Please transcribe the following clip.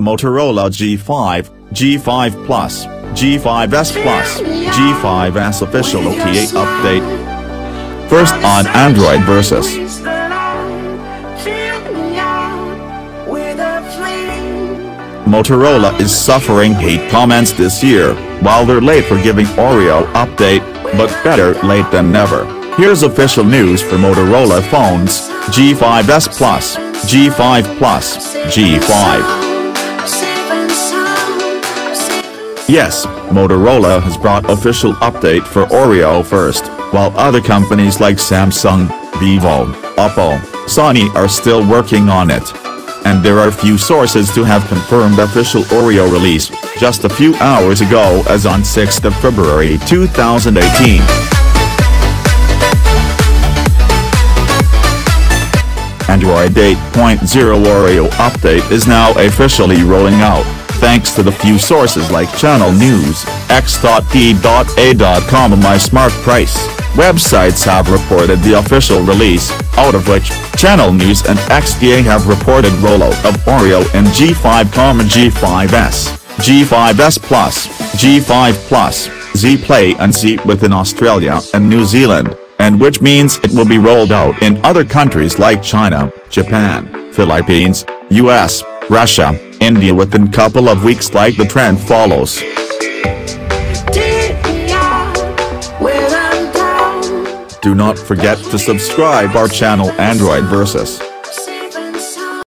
Motorola G5, G5 Plus, G5S Plus, G5S official OTA update. First on Android versus. Motorola is suffering hate comments this year, while they're late for giving Oreo update, but better late than never. Here's official news for Motorola phones, G5S Plus, G5 Plus, G5. Yes, Motorola has brought official update for Oreo first, while other companies like Samsung, Vivo, Oppo, Sony are still working on it and there are few sources to have confirmed official Oreo release, just a few hours ago as on 6th of February 2018. Android 8.0 Oreo update is now officially rolling out, thanks to the few sources like Channel News, X.D.A.com and My Smart Price. Websites have reported the official release, out of which, Channel News and XDA have reported rollout of Oreo and G5, G5S, G5S Plus, G5 Plus, Z Play and Z within Australia and New Zealand, and which means it will be rolled out in other countries like China, Japan, Philippines, US, Russia, India within couple of weeks like the trend follows. Do not forget to subscribe our channel Android Versus.